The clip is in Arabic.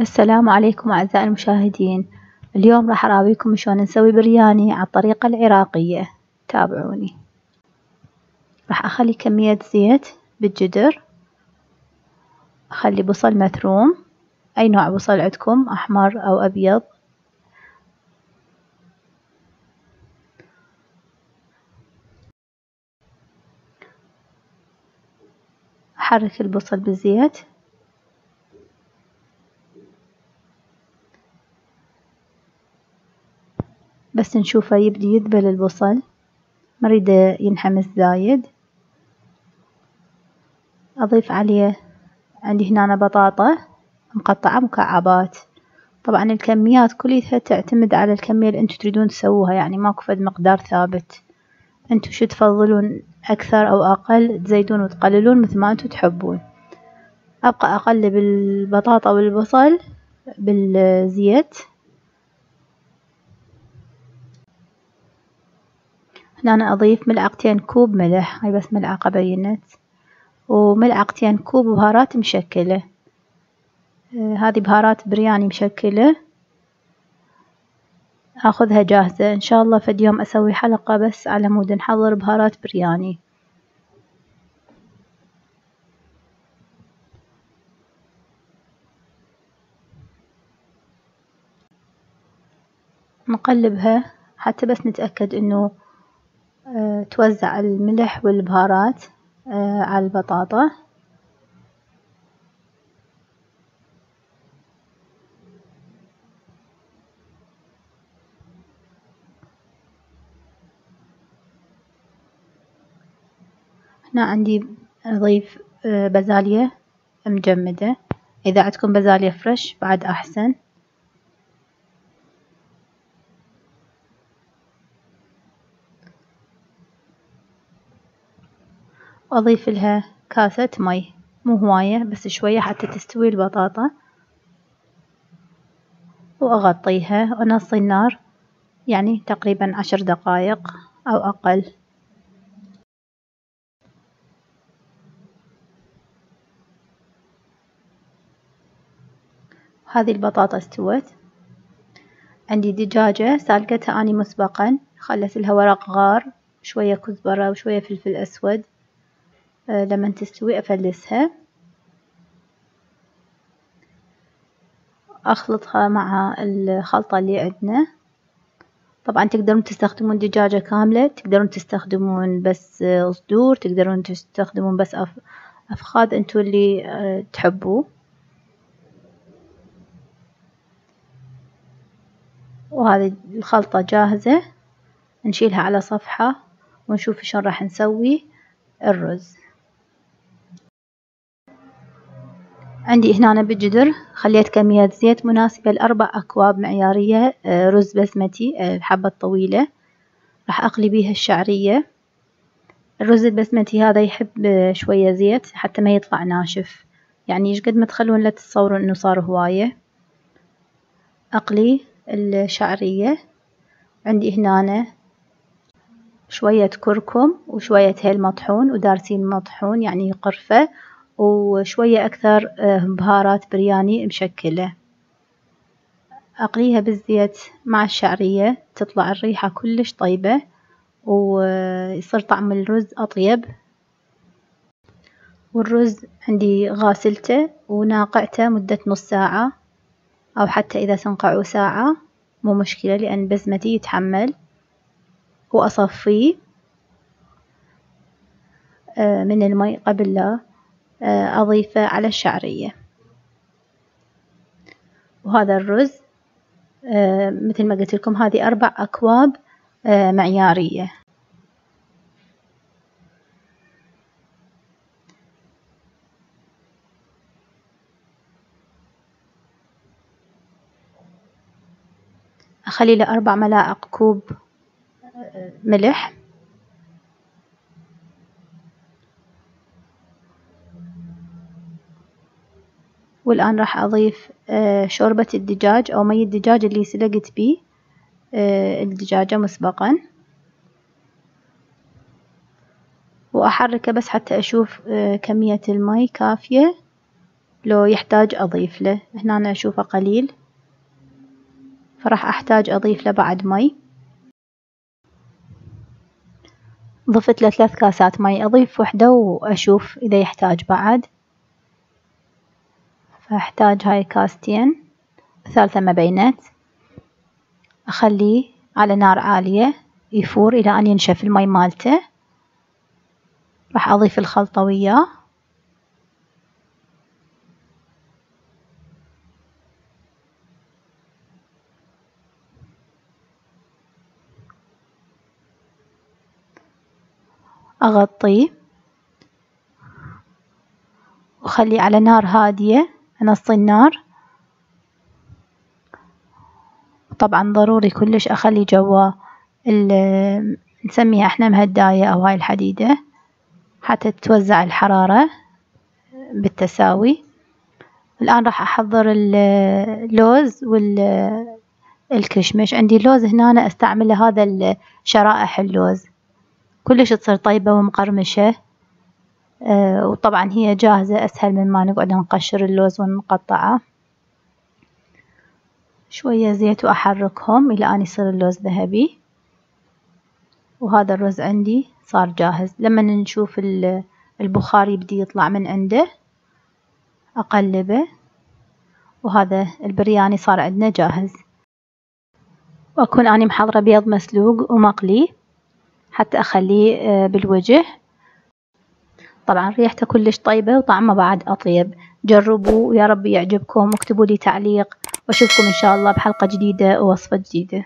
السلام عليكم أعزائي المشاهدين. اليوم راح أراويكم شلون نسوي برياني على الطريقة العراقية. تابعوني. راح أخلي كمية زيت بالجدر. أخلي بصل مثروم أي نوع بصل عندكم؟ أحمر أو أبيض. أحرك البصل بالزيت بس نشوفه يبدي يذبل البصل. ما اريده ينحمس زايد. أضيف عليه عندي هنا بطاطا مقطعة مكعبات. طبعا الكميات كلها تعتمد على الكمية اللي انتو تريدون تسووها يعني ماكو فد مقدار ثابت. انتو شو تفضلون؟ أكثر أو أقل؟ تزيدون وتقللون مثل ما انتو تحبون. أبقى أقلب البطاطا والبصل بالزيت. هنا أنا أضيف ملعقتين كوب ملح. هاي بس ملعقة بينت. وملعقتين كوب بهارات مشكلة. آه هذه بهارات برياني مشكلة. أخذها جاهزة. إن شاء الله فد يوم أسوي حلقة بس على مود نحضر بهارات برياني. نقلبها حتى بس نتأكد إنه توزع الملح والبهارات آه، على البطاطا. هنا عندي أضيف آه، بازاليا مجمدة. إذا عندكم بازاليا فريش بعد أحسن. وأضيف لها كاسة مي مو هواية بس شوية حتى تستوي البطاطا. وأغطيها. ونصي النار يعني تقريبا عشر دقايق أو أقل. هذه البطاطا استوت. عندي دجاجة سالقتها أني مسبقا. خلت لها ورق غار شوية كزبرة وشوية فلفل أسود. لما تستوي أفلسها. أخلطها مع الخلطة اللي عندنا. طبعا تقدرون تستخدمون دجاجة كاملة تقدرون تستخدمون بس صدور تقدرون تستخدمون بس أفخاذ انتو اللي آه، تحبوه. وهذه الخلطة جاهزة. نشيلها على صفحة ونشوف شلون راح نسوي الرز. عندي هنا بالجدر خليت كمية زيت مناسبة لأربع أكواب معيارية آه، رز بسمتي آه، الحبة الطويلة راح أقلي بيها الشعرية. الرز البسمتي هذا يحب آه، شوية زيت حتى ما يطلع ناشف. يعني إيش قد ما تخلون لا تتصورون إنه صار هواية. أقلي الشعرية. عندي هنا شوية كركم وشوية هيل مطحون ودارسين مطحون يعني قرفة وشوية أكثر آه، بهارات برياني مشكلة. أقليها بالزيت مع الشعرية تطلع الريحة كلش طيبة ويصير طعم الرز أطيب. والرز عندي غاسلته وناقعته مدة نص ساعة أو حتى إذا تنقعوا ساعة مو مشكلة لأن بزمتي يتحمل. وأصفيه آه، من المي قبل لا أضيفه على الشعرية. وهذا الرز آه، مثل ما قلت لكم هذه أربع أكواب آه، معيارية. أخلي له أربع ملاعق كوب ملح. والآن راح أضيف آه، شوربة الدجاج أو مي الدجاج اللي سلقت بيه آه، الدجاجة مسبقا. وأحركه بس حتى أشوف آه، كمية المي كافية. لو يحتاج أضيف له. هنا أنا أشوفه قليل. فراح أحتاج أضيف له بعد مي. ضفت له ثلاث كاسات مي. أضيف وحدة وأشوف إذا يحتاج بعد. فأحتاج هاي كاستين ثالثة ما بينت أخليه على نار عالية يفور إلى أن ينشف المي مالته. راح أضيف الخلطة وياه. أغطيه. وخليه على نار هادية. نص النار طبعا ضروري كلش أخلي جوا نسميها إحنا مهداية أو هاي الحديدة حتى تتوزع الحرارة بالتساوي. الآن راح أحضر اللوز والكشمش عندي اللوز هنا أنا أستعمله هذا شرائح اللوز. كلش تصير طيبة ومقرمشة. وطبعا هي جاهزة أسهل من ما نقعد نقشر اللوز ونقطعه. شوية زيت وأحركهم إلى أن يصير اللوز ذهبي. وهذا الرز عندي صار جاهز. لما نشوف البخار يبدي يطلع من عنده أقلبه. وهذا البرياني صار عندنا جاهز. وأكون أني محضرة بيض مسلوق ومقلي حتى أخليه آه، بالوجه. طبعا ريحته كلش طيبة وطعمه بعد أطيب. جربوا ويا رب يعجبكم. واكتبوا لي تعليق. وأشوفكم إن شاء الله بحلقة جديدة ووصفة جديدة.